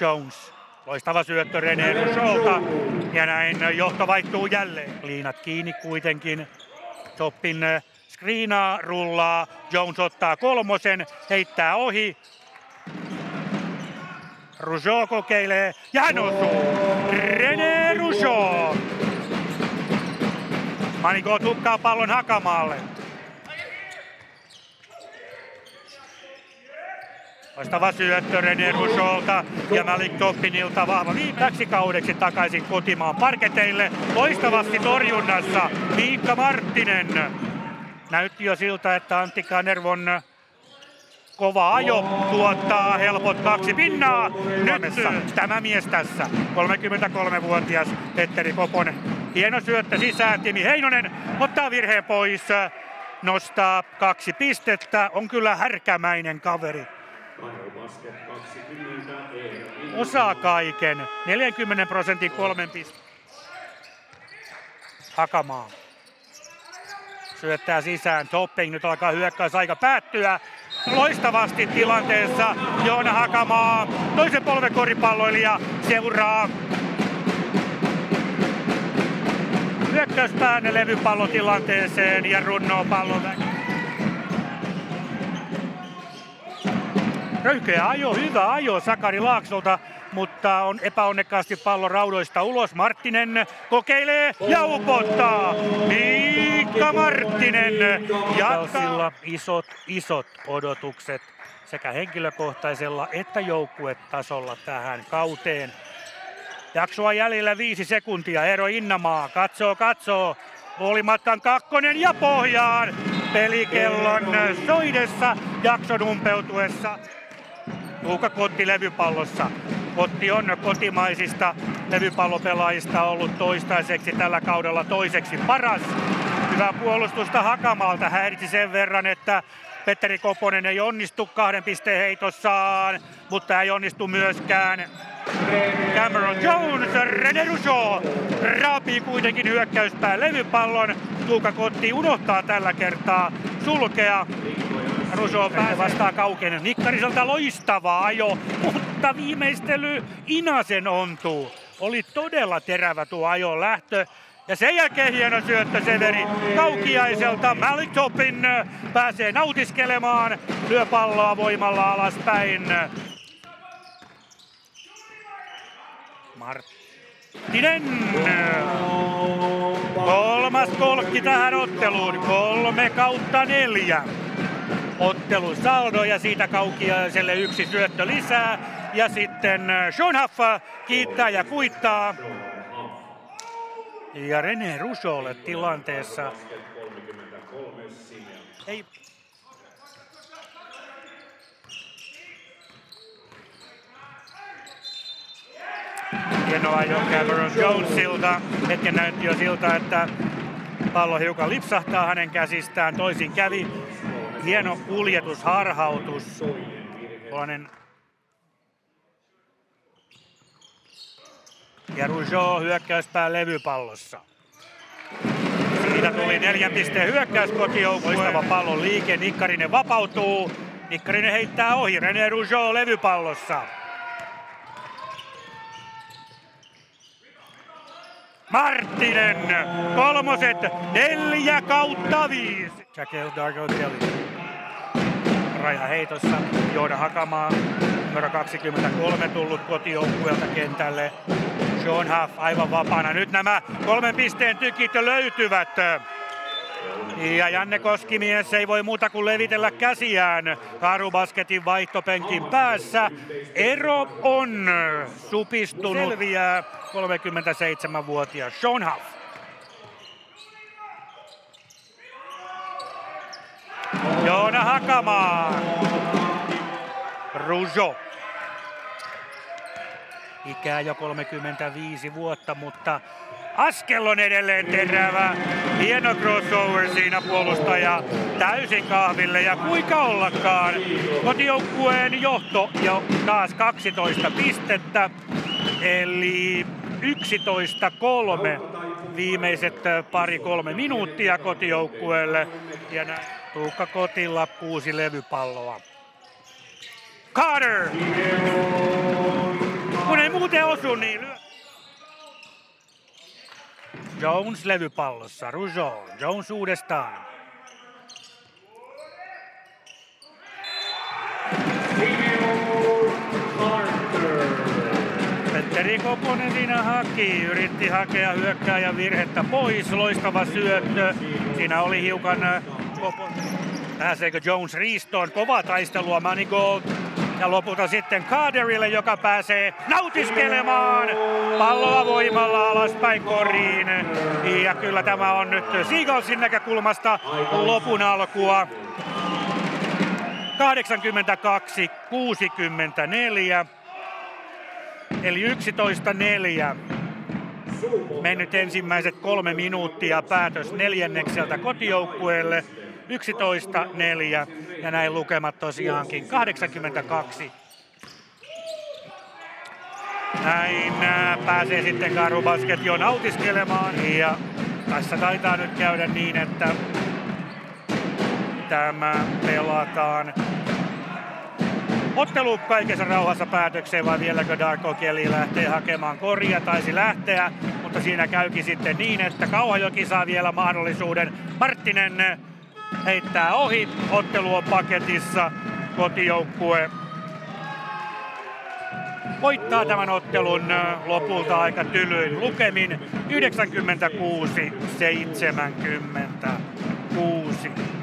Jones. Loistava syöttö René Rusolta ja näin johto vaihtuu jälleen. Liinat kiinni kuitenkin. Toppin screenaa, rullaa. Jones ottaa kolmosen, heittää ohi. Rougeau kokeilee ja hän osuu. René Rougeau. Maniko tukkaa pallon hakamaalle. Loistava syöttö René Rougeaulta ja Malik Toppinilta vahva viimeksi kaudeksi takaisin kotimaan parketeille. Loistavasti torjunnassa Miikka Marttinen. Näytti jo siltä, että Antti Kanervon kova ajo tuottaa helpot kaksi pinnaa. Nyt tämä mies tässä, 33-vuotias Petteri Koponen. Hieno syöttö sisään, Timi Heinonen ottaa virheen pois, nostaa kaksi pistettä, on kyllä härkämäinen kaveri. Osaa kaiken, 40 prosentin kolmen pistettä. Hakamaa syöttää sisään. Topping nyt alkaa hyökkäys aika päättyä. Loistavasti tilanteessa Joona Hakamaa. Toisen polven koripalloilija seuraa. Hyökkäyspään levypallotilanteeseen ja runnoo pallon Röykeä ajo, hyvä ajo Sakari Laaksolta, mutta on epäonnekkaasti pallo raudoista ulos. Marttinen kokeilee ja upottaa. Miikka Marttinen jatkaa. isot, isot odotukset sekä henkilökohtaisella että joukkuetasolla tähän kauteen. Jaksoa jäljellä viisi sekuntia. Eero Innamaa katsoo, katsoo. Puolimatkan kakkonen ja pohjaan. Pelikellon soidessa jakson umpeutuessa. Tuukka Kotti levypallossa. Kotti on kotimaisista levypallopelaajista ollut toistaiseksi tällä kaudella toiseksi paras. Hyvä puolustusta Hakamalta häiritsi sen verran, että Petteri Koponen ei onnistu kahden pisteen heitossaan, mutta ei onnistu myöskään Cameron Jones, René Rougeau raapii kuitenkin hyökkäyspään levypallon. Tuukka Kotti unohtaa tällä kertaa sulkea Ruso pääsee vastaan kaukeinen. Nikkariselta loistava ajo, mutta viimeistely Inasen ontuu. Oli todella terävä tuo ajo lähtö. Ja sen jälkeen hieno syöttö Severi Kaukiaiselta. Malik Topin pääsee nautiskelemaan. Lyö palloa voimalla alaspäin. Marttinen. Kolmas kolkki tähän otteluun. Kolme kautta neljä ottelun saldo ja siitä Kaukiaiselle yksi syöttö lisää. Ja sitten äh, Schonhaffa kiittää ja kuittaa. Ja René Rusolle tilanteessa. Ei. Hienoa jo Cameron Jonesilta. Hetken näytti jo siltä, että pallo hiukan lipsahtaa hänen käsistään. Toisin kävi hieno kuljetus, harhautus. Tuollainen ja Rougeau hyökkäyspää levypallossa. Siitä tuli neljän pisteen hyökkäys kotijoukkueen. pallon liike, Nikkarinen vapautuu. Nikkarinen heittää ohi, René Rougeau levypallossa. Marttinen, kolmoset, neljä kautta viisi. Jackal Dargo Kelly rajaheitossa. Jooda Hakamaa, numero 23 tullut kotijoukkueelta kentälle. Sean Huff aivan vapaana. Nyt nämä kolmen pisteen tykit löytyvät. Ja Janne Koskimies ei voi muuta kuin levitellä käsiään Karubasketin vaihtopenkin päässä. Ero on supistunut. Selviää 37-vuotias Sean Huff. Joona Hakamaa. Rujo. Ikää jo 35 vuotta, mutta askel on edelleen terävä. Hieno crossover siinä puolustaja täysin kahville ja kuinka ollakaan. Kotijoukkueen johto jo taas 12 pistettä, eli 11-3 viimeiset pari-kolme minuuttia kotijoukkueelle. Ja näin. Tuukka Kotilla kuusi levypalloa. Carter! muuten osu, niin lyö. Jones levypallossa, Rougeau, Jones uudestaan. Petteri Koponen siinä haki, yritti hakea hyökkääjän virhettä pois, loistava syöttö. Siinä oli hiukan äh. Pääseekö Jones riistoon? Kova taistelua Manigold. Ja lopulta sitten Kaderille, joka pääsee nautiskelemaan palloa voimalla alaspäin koriin. Ja kyllä tämä on nyt Seagalsin näkökulmasta lopun alkua. 82-64. Eli 11-4. Mennyt ensimmäiset kolme minuuttia päätös neljännekseltä kotijoukkueelle. 11-4 ja näin lukemat tosiaankin 82. Näin pääsee sitten Basket jo nautiskelemaan ja tässä taitaa nyt käydä niin, että tämä pelataan ottelu kaikessa rauhassa päätökseen vai vieläkö Darko Kelly lähtee hakemaan koria, taisi lähteä, mutta siinä käykin sitten niin, että Kauhajoki saa vielä mahdollisuuden. Marttinen heittää ohi, ottelu on paketissa, kotijoukkue voittaa tämän ottelun lopulta aika tylyin lukemin. 96-76.